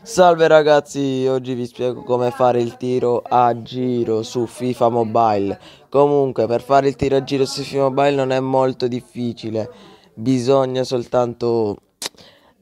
Salve ragazzi, oggi vi spiego come fare il tiro a giro su FIFA Mobile. Comunque, per fare il tiro a giro su FIFA Mobile non è molto difficile, bisogna soltanto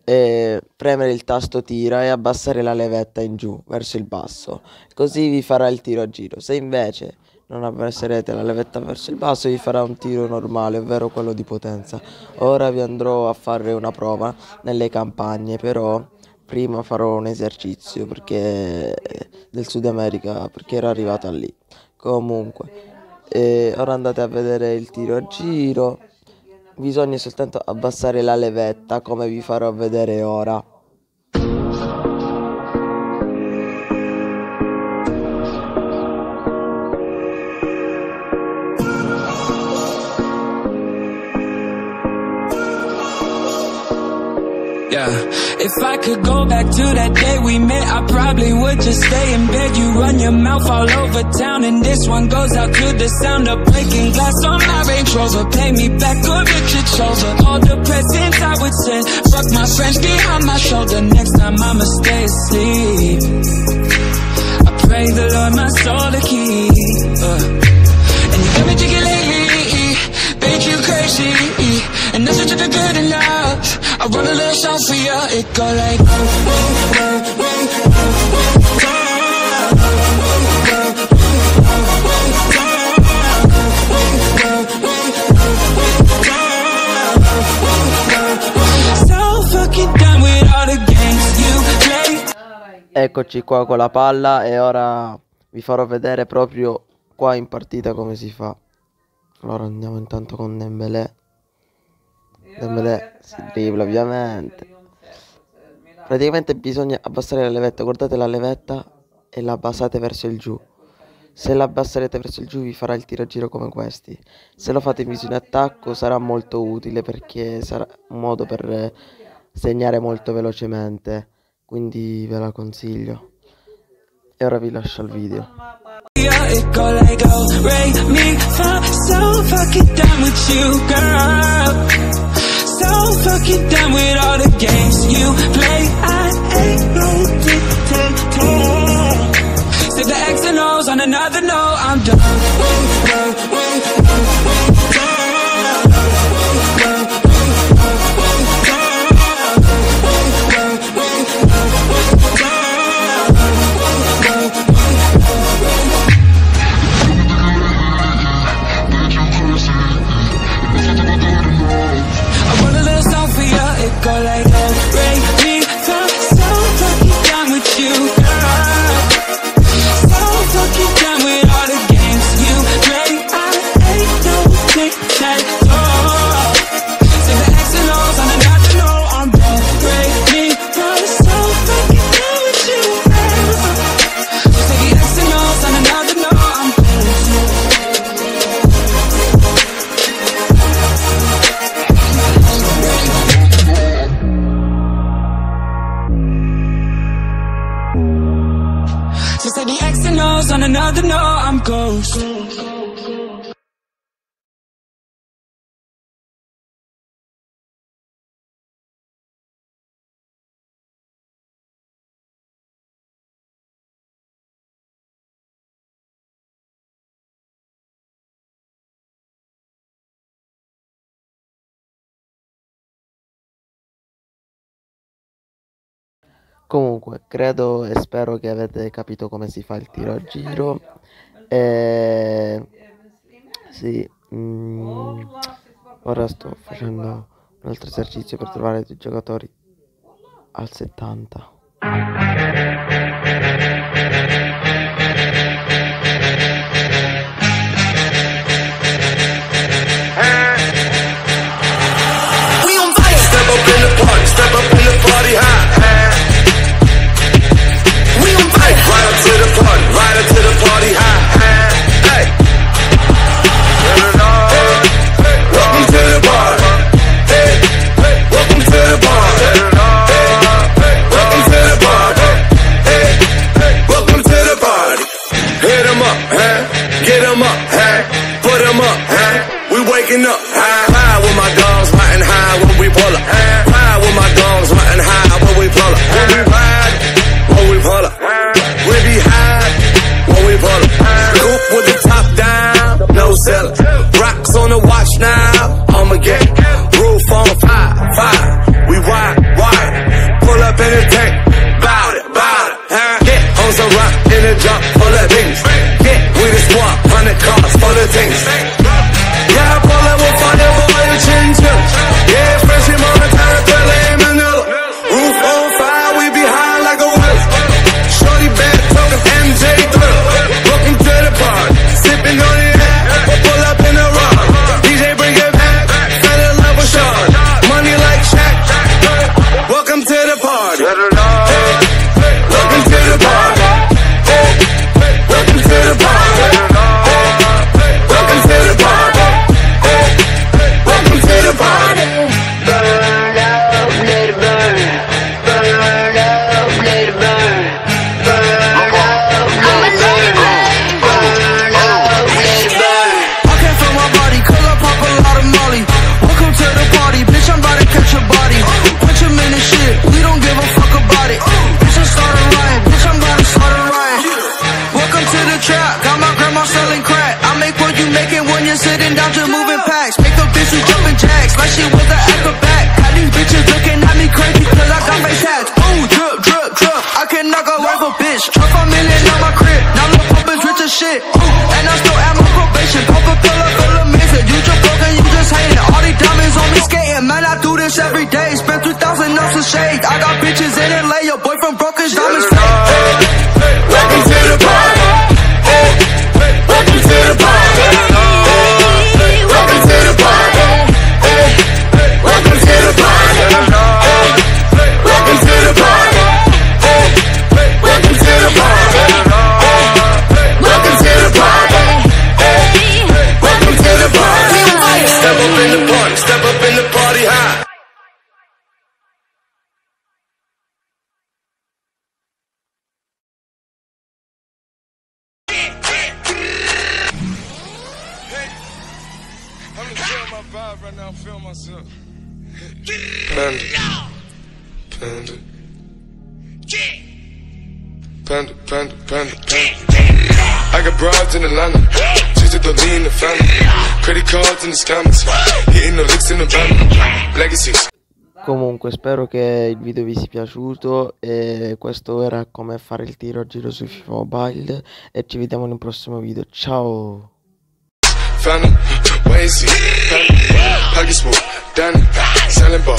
eh, premere il tasto tira e abbassare la levetta in giù verso il basso, così vi farà il tiro a giro. Se invece non abbasserete la levetta verso il basso vi farà un tiro normale, ovvero quello di potenza. Ora vi andrò a fare una prova nelle campagne, però prima farò un esercizio perché del Sud America perché ero arrivato lì. Comunque e ora andate a vedere il tiro a giro. Bisogna soltanto abbassare la levetta come vi farò vedere ora Yeah, if I could go back to that day we met, I probably would just stay in bed. You run your mouth all over town, and this one goes out to the sound of breaking glass on my Range Rover. Pay me back or Richard Chover. All the presents I would send, fuck my friends behind my shoulder. Next time I'ma stay asleep. I pray the Lord my soul to keep. I run a little song for you, it go like eccoci qua con la palla e ora vi farò vedere proprio qua in partita come si fa allora andiamo intanto con Dembélé Si dribbla ovviamente. Praticamente bisogna abbassare la levetta guardate la levetta e la abbassate verso il giù. Se la abbasserete verso il giù vi farà il tiro a giro come questi. Se lo fate in visione attacco sarà molto utile perché sarà un modo per eh, segnare molto velocemente. Quindi ve la consiglio. E ora vi lascio al video. Yeah, fucking done with all the games you play. I ain't no dictator. Stick the X and O's on another note, I'm done. hard to know I'm ghost. Comunque, credo e spero che avete capito come si fa il tiro a giro. E... Sì, mm, ora sto facendo un altro esercizio per trovare due giocatori al 70. Up, high, high with my dogs, every day. Spent three thousand on some shade. I got bitches in LA, yo. feel myself. Panda. Panda. Panda, panda, panda, panda. I got broads in Atlanta. Just to lean the family. Credit cards in the scammers. Hitting the licks in the van. Legacies. Comunque spero che il video vi sia piaciuto e questo era come fare il tiro a giro su FIFA Mobile e ci vediamo nel prossimo video, ciao! pocket smoke, done, selling ball.